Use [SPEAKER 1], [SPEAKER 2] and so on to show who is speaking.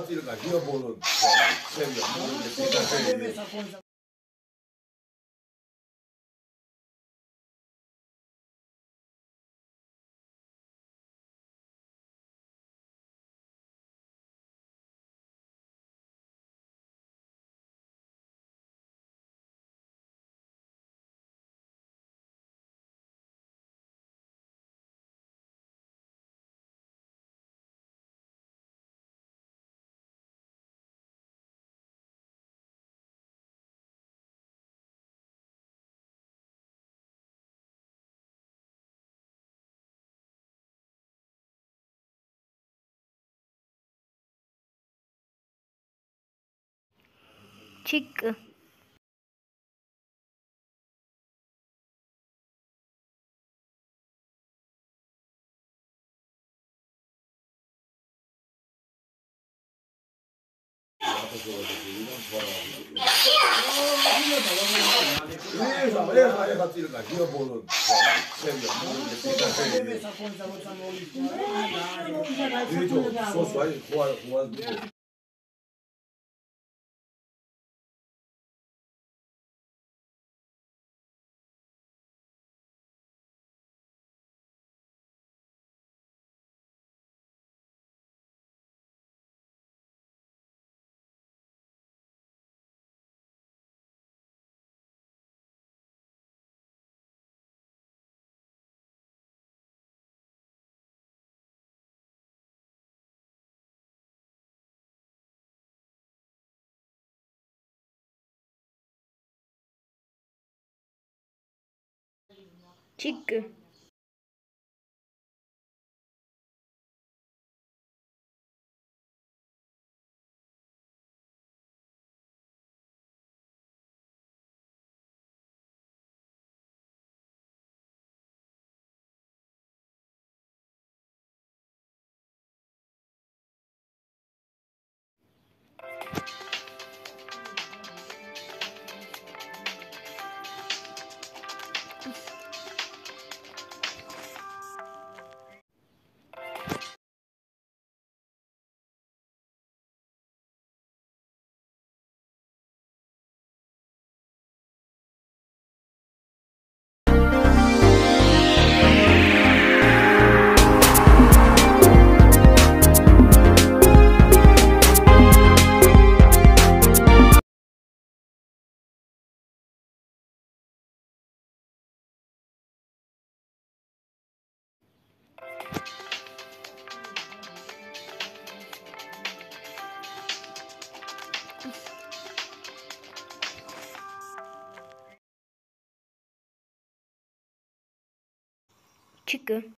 [SPEAKER 1] საწილკა გიობოლო შევიდა
[SPEAKER 2] kick
[SPEAKER 1] Esa, esa, esa tiene la guía por serio. De hecho, sos ahí, jugar, jugar.
[SPEAKER 2] Chick. you çıkın.